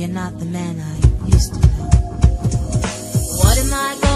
You're not the man I used to know. What am I